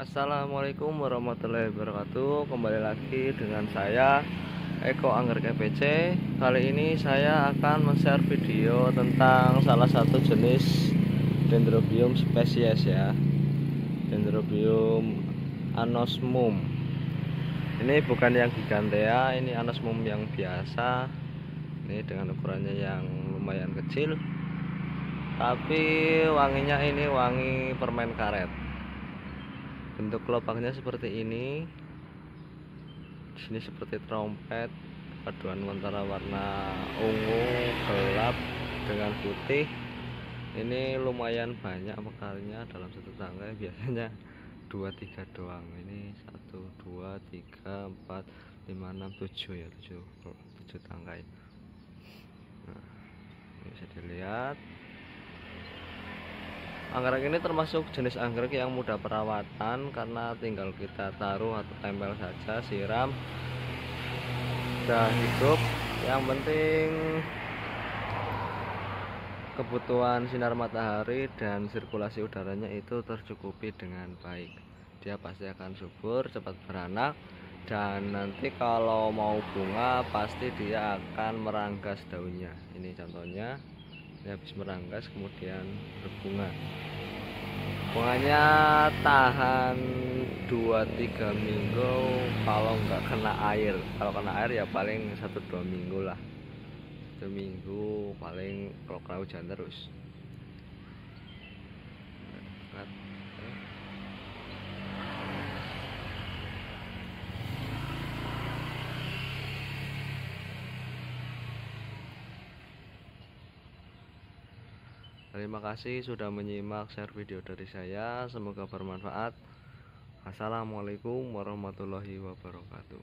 Assalamualaikum warahmatullahi wabarakatuh. Kembali lagi dengan saya Eko Angger KPC Kali ini saya akan men-share video tentang salah satu jenis Dendrobium spesies ya. Dendrobium anosmum. Ini bukan yang gigantea, ini anosmum yang biasa. Ini dengan ukurannya yang lumayan kecil. Tapi wanginya ini wangi permen karet bentuk kelopaknya seperti ini. Di sini seperti trompet paduan antara warna ungu gelap dengan putih. Ini lumayan banyak mekarnya dalam satu tangkai biasanya dua tiga doang. Ini satu dua tiga empat lima enam tujuh ya tujuh tujuh tangkai nah, ini bisa dilihat anggrek ini termasuk jenis anggrek yang mudah perawatan karena tinggal kita taruh atau tempel saja siram sudah hidup. Yang penting kebutuhan sinar matahari dan sirkulasi udaranya itu tercukupi dengan baik. Dia pasti akan subur cepat beranak dan nanti kalau mau bunga pasti dia akan meranggas daunnya. Ini contohnya ini habis meranggas kemudian berbunga. Bunganya tahan 2-3 minggu kalau nggak kena air. Kalau kena air ya paling 1-2 minggu lah. Satu minggu paling kalau kena hujan terus Terima kasih sudah menyimak share video dari saya. Semoga bermanfaat. Assalamualaikum warahmatullahi wabarakatuh.